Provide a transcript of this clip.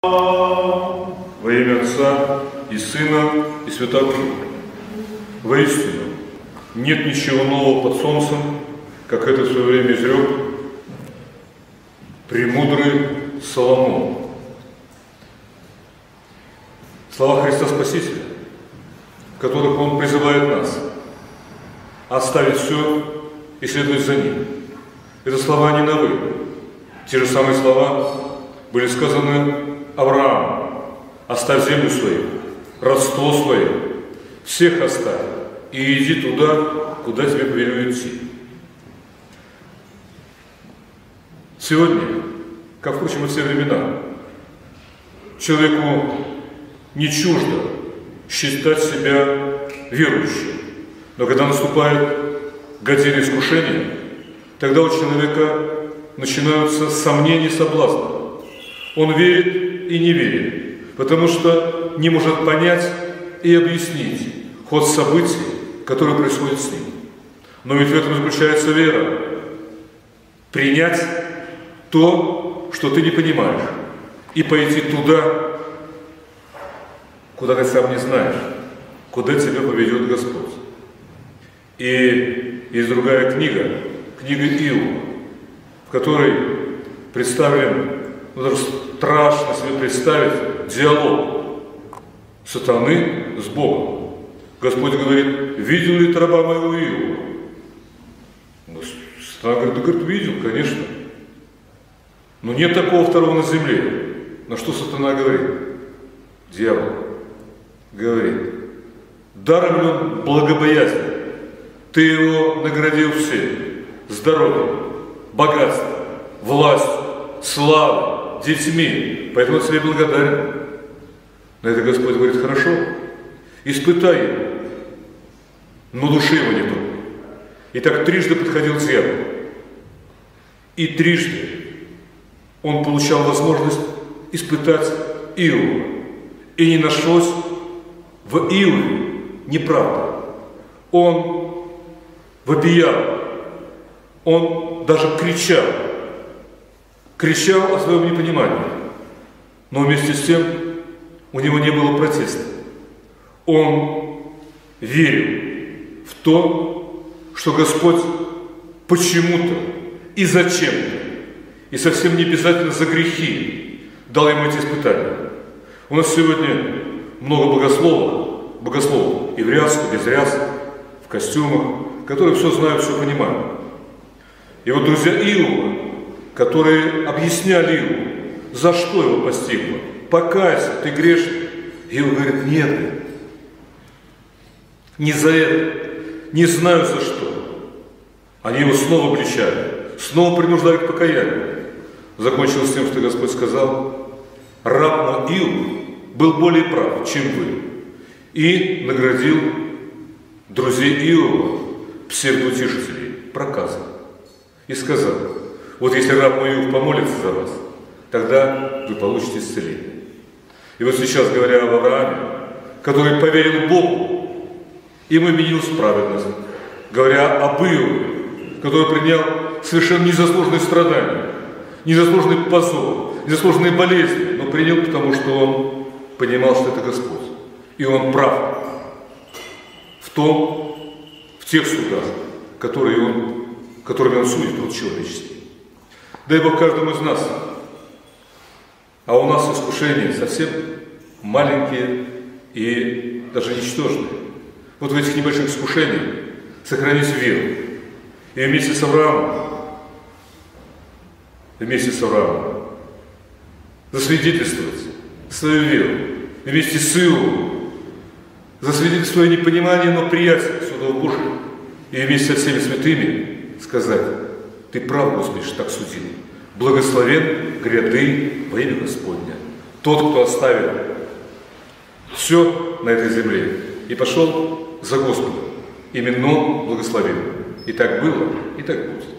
Во имя Отца и Сына и Святого Духа. Воистину, нет ничего нового под солнцем, как это в свое время изрек премудрый Соломон. Слова Христа Спасителя, в которых Он призывает нас оставить все и следовать за Ним. Это слова не новые. Те же самые слова были сказаны Авраам, оставь землю свою, родство свое, всех оставь, и иди туда, куда тебе повелю идти. Сегодня, как, впрочем, и все времена, человеку не чуждо считать себя верующим. Но когда наступает година искушения, тогда у человека начинаются сомнения и соблазны. Он верит и не верит, потому что не может понять и объяснить ход событий, которые происходят с ним. Но ведь в этом заключается вера. Принять то, что ты не понимаешь, и пойти туда, куда ты сам не знаешь, куда тебя поведет Господь. И есть другая книга, книга Иова, в которой представлен ну, страшно себе представить диалог сатаны с Богом. Господь говорит, видел ли ты раба моего Иова? Ну, сатана говорит, да, говорит, видел, конечно. Но нет такого второго на земле. На что сатана говорит? Дьявол говорит, даром ли он благобоязнен? Ты его наградил всем, здоровьем, богатством, властью, славой, детьми, поэтому он тебе благодарен. На это Господь говорит, хорошо, испытай его, но души его не трогай. И так трижды подходил дьявол. И трижды он получал возможность испытать Иова. И не нашлось в Иове неправды. Он вопиял, он даже кричал, кричал о своем непонимании, но вместе с тем у него не было протеста. Он верил в то, что Господь почему-то и зачем-то, и совсем не обязательно за грехи, дал ему эти испытания. У нас сегодня много богословов, богословов и в ряске, без рясок, в костюмах, которые все знают, все понимают. И вот друзья Иова которые объясняли ему, за что его постигло. Покайся, ты грешник. И он говорит, нет, не за это, не знаю за что. Они его снова обличали, снова принуждали к покаянию. Закончилось тем, что Господь сказал, раб Иов был более прав, чем вы, и наградил друзей Иова, псевдоутешителей, проказом, и сказал, вот если раб мой помолится за вас, тогда вы получите исцеление. И вот сейчас, говоря об Аврааме, который поверил Богу, ему именилась праведность. Говоря об Иове, который принял совершенно незаслуженные страдания, незаслуженный позор, незаслуженные болезни, но принял, потому что он понимал, что это Господь. И он прав в том, в тех судах, которые он, которыми он судит труд человеческий. Дай Бог каждому из нас. А у нас искушения совсем маленькие и даже ничтожные. Вот в этих небольших искушениях сохранить веру. И вместе с Авраамом, вместе с Авраамом засвидетельствовать свою веру. Вместе с Иовом засвидетельствовать свое непонимание, но приятие Судова Божия. И вместе со всеми святыми сказать, ты прав, Господи, так судил. Благословен гряды во имя Господня. Тот, кто оставил все на этой земле и пошел за Господом, именно благословен. И так было, и так будет.